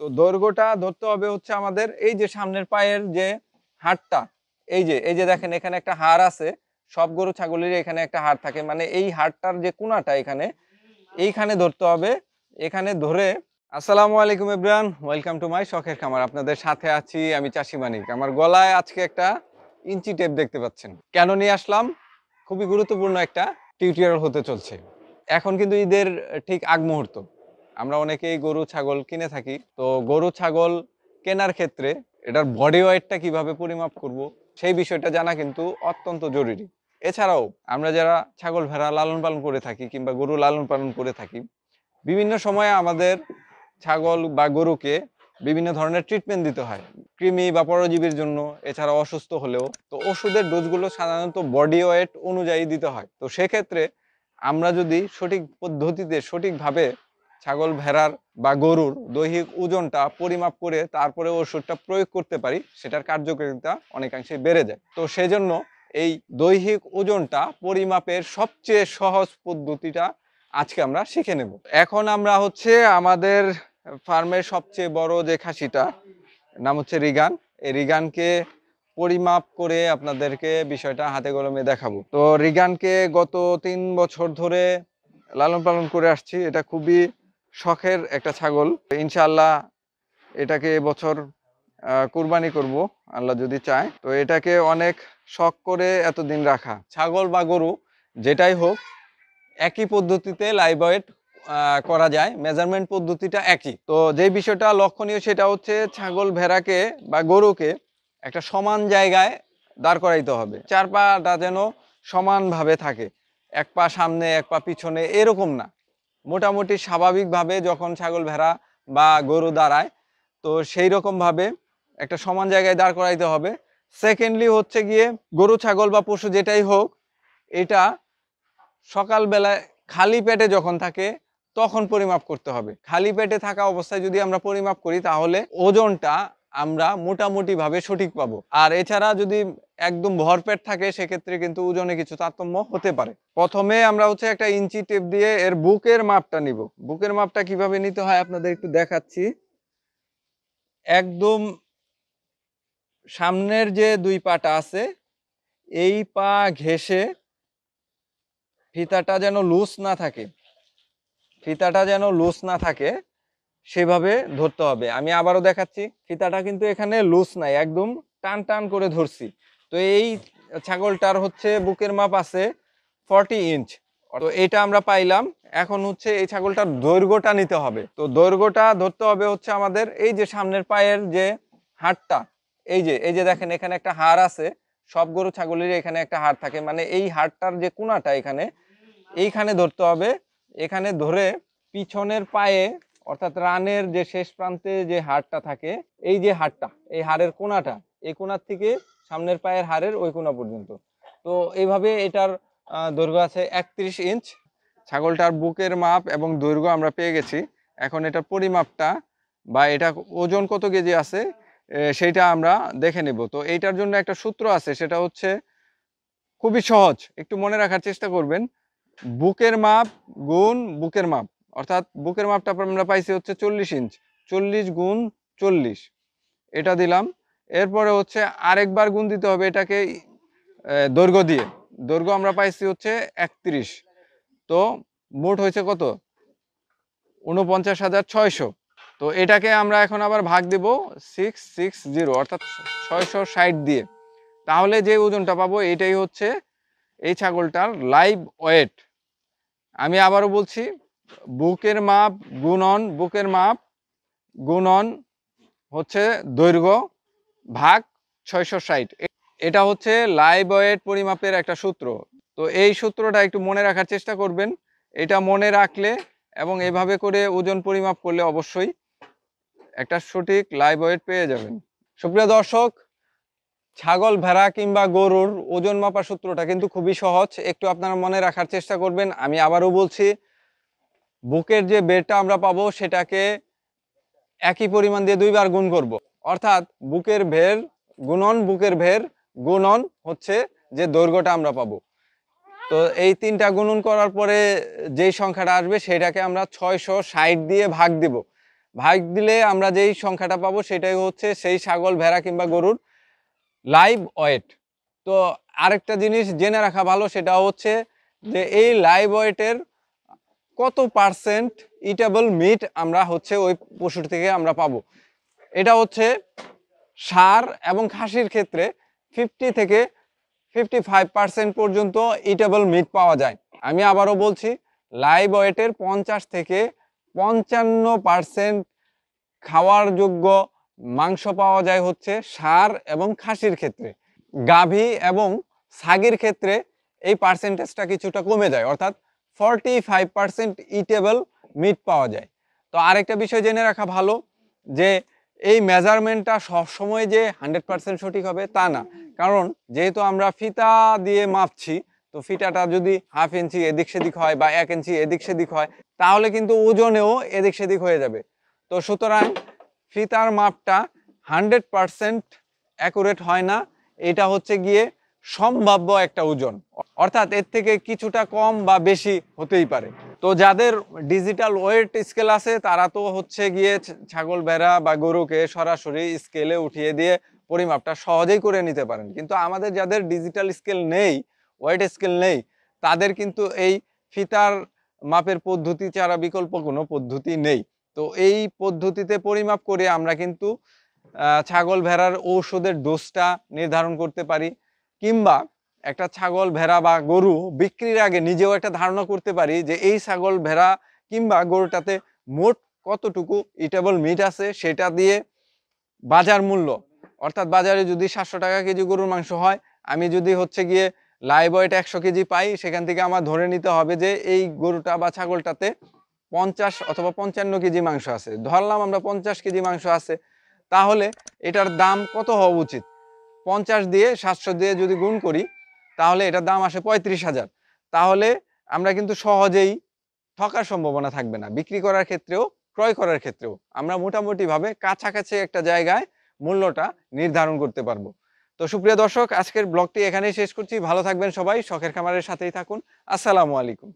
তো দৈর্ঘ্যটা ধরতে হবে হচ্ছে আমাদের এই যে সামনের পায়ের যে হাড়টা, এই যে এই যে দেখেন এখানে একটা হাড় আছে, সব গরু ছাগলের এখানে একটা হাড় থাকে মানে এই হাড়টার যে কোনাটা এখানে, এইখানে ধরতে হবে, এখানে ধরে, আসসালামু আলাইকুম ইব্রান, ওয়েলকাম টু মাই শখের খামার, আপনাদের সাথে আছি আমি চাষি মানিক, আমার গলায় আজকে একটা ইঞ্চি টেপ দেখতে পাচ্ছেন, কেন নিয়ে আসলাম? খুবই গুরুত্বপূর্ণ একটা টিউটোরিয়াল হতে চলছে, এখন কিন্তু ঈদের ঠিক আগ মুহূর্ত আমরা অনেকেই গরু, ছাগল কিনে থাকি। তো গরু, ছাগল কেনার ক্ষেত্রে এটার বডি ওয়েটটা কীভাবে পরিমাপ করব, সেই বিষয়টা জানা কিন্তু অত্যন্ত জরুরি। এছাড়াও আমরা যারা ছাগল ভেড়া লালন পালন করে থাকি কিংবা গরু লালন পালন করে থাকি, বিভিন্ন সময়ে আমাদের ছাগল বা গরুকে বিভিন্ন ধরনের ট্রিটমেন্ট দিতে হয়। কৃমি বা পরজীবীর জন্য, এছাড়া অসুস্থ হলেও। তো ওষুধের ডোজগুলো সাধারণত বডি ওয়েট অনুযায়ী দিতে হয়। তো সেক্ষেত্রে আমরা যদি সঠিক পদ্ধতিতে, সঠিকভাবে ছাগল, ভেড়ার বা গরুর দৈহিক ওজনটা পরিমাপ করে তারপরে ওষুধটা প্রয়োগ করতে পারি, সেটার কার্যকারিতা অনেকাংশে বেড়ে যায়। তো সেজন্য এই দৈহিক ওজনটা পরিমাপের সবচেয়ে সহজ পদ্ধতিটা আজকে আমরা শিখে নেব। এখন আমরা হচ্ছে আমাদের ফার্মের সবচেয়ে বড় যে খাসিটা, নাম হচ্ছে রিগান। এই রিগানকে পরিমাপ করে আপনাদেরকে বিষয়টা হাতে কলমে দেখাবো। তো রিগানকে গত তিন বছর ধরে লালন পালন করে আসছি। এটা খুবই শখের একটা ছাগল। ইনশাআল্লাহ এটাকে এবছর আহ, কুরবানি করব আল্লাহ যদি চায়। তো এটাকে অনেক শখ করে এতদিন রাখা। ছাগল বা গরু যেটাই হোক একই পদ্ধতিতে লাইভ করা যায়। মেজারমেন্ট পদ্ধতিটা একই। তো যে বিষয়টা লক্ষণীয় সেটা হচ্ছে ছাগল ভেড়াকে বা গরুকে একটা সমান জায়গায় দাঁড় করাইতে হবে। চার পাটা যেন সমানভাবে থাকে। এক পা সামনে এক পা পিছনে এরকম না। মোটামুটি স্বাভাবিকভাবে যখন ছাগল ভেড়া বা গরু দাঁড়ায়, তো সেই রকমভাবে একটা সমান জায়গায় দাঁড় করাইতে হবে। সেকেন্ডলি হচ্ছে গিয়ে গরু, ছাগল বা পশু যেটাই হোক, এটা সকালবেলায় খালি পেটে যখন থাকে, তখন পরিমাপ করতে হবে। খালি পেটে থাকা অবস্থায় যদি আমরা পরিমাপ করি, তাহলে ওজনটা আমরা মোটামুটি ভাবে সঠিক পাবো। আর এছাড়া যদি একদম ভরপেট থাকে, সেক্ষেত্রে কিন্তু ওজনে কিছু তারতম্য হতে পারে। প্রথমে আমরা হচ্ছে একটা ইঞ্চি টেপ দিয়ে এর বুকের মাপটা নিব। বুকের মাপটা কীভাবে নিতে হয় আপনাদের একটু দেখাচ্ছি। একদম সামনের যে দুই পাটা আছে, এই পা ঘেসে ফিতাটা যেন লুজ না থাকে, ফিতাটা যেন লুজ না থাকে, সেভাবে ধরতে হবে। আমি আবারও দেখাচ্ছি, ফিতাটা কিন্তু এখানে লুজ নাই, একদম টান টান করে ধরছি। তো এই ছাগলটার হচ্ছে বুকের মাপ আছে ফর্টি ইঞ্চ। তো এটা আমরা পাইলাম। এখন হচ্ছে এই ছাগলটার দৈর্ঘ্যটা নিতে হবে। তো দৈর্ঘ্যটা ধরতে হবে হচ্ছে আমাদের এই যে সামনের পায়ের যে হাড়টা, এই যে এই যে দেখেন এখানে একটা হাড় আছে। সব গরু ছাগলের এখানে একটা হাড় থাকে। মানে এই হাড়টার যে কোনাটা এখানে, এইখানে ধরতে হবে। এখানে ধরে পিছনের পায়ে, অর্থাৎ রানের যে শেষ প্রান্তে যে হাড়টা থাকে, এই যে হাড়টা, এই হাড়ের কোনাটা, এই কোনার থেকে সামনের পায়ের হাড়ের ওই কোনা পর্যন্ত। তো এইভাবে এটার দৈর্ঘ্য আছে একত্রিশ ইঞ্চ। ছাগলটার বুকের মাপ এবং দৈর্ঘ্য আমরা পেয়ে গেছি। এখন এটার পরিমাপটা বা এটা ওজন কত কেজি আছে সেইটা আমরা দেখে নেব। তো এইটার জন্য একটা সূত্র আছে, সেটা হচ্ছে খুবই সহজ, একটু মনে রাখার চেষ্টা করবেন। বুকের মাপ গুণ বুকের মাপ, অর্থাৎ বুকের মাপটা আমরা পাইছি হচ্ছে চল্লিশ ইঞ্চ, চল্লিশ গুণ চল্লিশ। এটা দিলাম এরপরে হচ্ছে আরেকবার গুণ দিতে হবে এটাকে দৈর্ঘ্য দিয়ে। দৈর্ঘ্য আমরা পাইছি হচ্ছে একত্রিশ। তো মোট হয়েছে কত? উনপঞ্চাশ হাজার ছয়শো। তো এটাকে আমরা এখন আবার ভাগ দেব সিক্স সিক্স জিরো অর্থাৎ ছয়শো ষাট দিয়ে। তাহলে যে ওজনটা পাবো এটাই হচ্ছে এই ছাগলটার লাইভ ওয়েট আমি আবারও বলছি, বুকের মাপ গুণন, বুকের মাপ গুণন হচ্ছে দৈর্ঘ্য। ভাগ ছয়শো ষাট। এটা হচ্ছে লাইভ ওয়েট পরিমাপের একটা সূত্র। তো এই সূত্রটা একটু মনে রাখার চেষ্টা করবেন। এটা মনে রাখলে এবং এভাবে করে ওজন পরিমাপ করলে অবশ্যই একটা সঠিক লাইভ ওয়েট পেয়ে যাবেন। সুপ্রিয় দর্শক, ছাগল, ভেড়া কিংবা গরুর ওজন মাপার সূত্রটা কিন্তু খুবই সহজ। একটু আপনারা মনে রাখার চেষ্টা করবেন। আমি আবারও বলছি, বুকের যে বেডটা আমরা পাবো সেটাকে একই পরিমাণ দিয়ে দুইবার গুণ করব। অর্থাৎ বুকের ভের গুণন, বুকের ভের গুণন হচ্ছে যে দৈর্ঘ্যটা আমরা পাবো। তো এই তিনটা গুণন করার পরে যেই সংখ্যাটা আসবে সেটাকে আমরা ছয়শো ষাট দিয়ে ভাগ দিব। ভাগ দিলে আমরা যেই সংখ্যাটা পাবো সেটাই হচ্ছে সেই ছাগল, ভেড়া কিংবা গরুর লাইভ ওয়েট তো আরেকটা জিনিস জেনে রাখা ভালো সেটা হচ্ছে যে এই লাইভ ওয়েটের কত পার্সেন্ট ইটেবল মিট আমরা হচ্ছে ওই পশুর থেকে আমরা পাবো। এটা হচ্ছে সার এবং খাসির ক্ষেত্রে ফিফটি থেকে ফিফটি ফাইভ পার্সেন্ট পর্যন্ত ইটেবল মিট পাওয়া যায়। আমি আবারও বলছি লাইভ ওয়েটের পঞ্চাশ থেকে পঞ্চান্ন পার্সেন্ট খাওয়ার যোগ্য মাংস পাওয়া যায় হচ্ছে সার এবং খাসির ক্ষেত্রে। গাভী এবং ছাগির ক্ষেত্রে এই পার্সেন্টেজটা কিছুটা কমে যায়, অর্থাৎ forty five percent eatable meat পাওয়া যায়। তো আরেকটা বিষয় জেনে রাখা ভালো যে এই মেজারমেন্টটা সবসময় যে হান্ড্রেড পারসেন্ট সঠিক হবে তা না। কারণ যেহেতু আমরা ফিতা দিয়ে মাপছি, তো ফিতাটা যদি হাফ ইঞ্চি এদিক সেদিক হয় বা এক ইঞ্চি এদিক সেদিক হয়, তাহলে কিন্তু ওজনেও এদিক সেদিক হয়ে যাবে। তো সুতরাং ফিতার মাপটা হান্ড্রেড পারসেন্ট অ্যাকুরেট হয় না। এটা হচ্ছে গিয়ে সম্ভাব্য একটা ওজন। অর্থাৎ এর থেকে কিছুটা কম বা বেশি হতেই পারে। তো যাদের ডিজিটাল ওয়েট স্কেল আছে, তারা তো হচ্ছে গিয়ে ছাগল, ভেড়া বা গরুকে সরাসরি স্কেলে উঠিয়ে দিয়ে পরিমাপটা সহজেই করে নিতে পারেন। কিন্তু আমাদের যাদের ডিজিটাল স্কেল নেই ওয়েট স্কেল নেই, তাদের কিন্তু এই ফিতার মাপের পদ্ধতি ছাড়া বিকল্প কোনো পদ্ধতি নেই। তো এই পদ্ধতিতে পরিমাপ করে আমরা কিন্তু ছাগল, ভেড়ার ঔষধের ডোজটা নির্ধারণ করতে পারি। কিংবা একটা ছাগল, ভেড়া বা গরু বিক্রির আগে নিজেও একটা ধারণা করতে পারি যে এই ছাগল, ভেড়া কিংবা গরুটাতে মোট কতটুকু ইটেবল মিট আছে সেটা দিয়ে বাজার মূল্য। অর্থাৎ বাজারে যদি সাতশো টাকা কেজি গরুর মাংস হয়, আমি যদি হচ্ছে গিয়ে লাইভ ওয়েট একশো কেজি পাই, সেখান থেকে আমার ধরে নিতে হবে যে এই গরুটা বা ছাগলটাতে পঞ্চাশ অথবা পঞ্চান্ন কেজি মাংস আছে। ধরলাম আমরা পঞ্চাশ কেজি মাংস আছে, তাহলে এটার দাম কত হওয়া উচিত? পঞ্চাশ দিয়ে সাতশো দিয়ে যদি গুণ করি, তাহলে এটার দাম আসে পঁয়ত্রিশ হাজার। তাহলে আমরা কিন্তু সহজেই ঠকার সম্ভাবনা থাকবে না। বিক্রি করার ক্ষেত্রেও, ক্রয় করার ক্ষেত্রেও আমরা মোটামুটিভাবে কাছাকাছি একটা জায়গায় মূল্যটা নির্ধারণ করতে পারব। তো সুপ্রিয় দর্শক, আজকের ব্লগটি এখানেই শেষ করছি। ভালো থাকবেন সবাই, শখের খামারের সাথেই থাকুন। আসসালামু আলাইকুম।